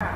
啊！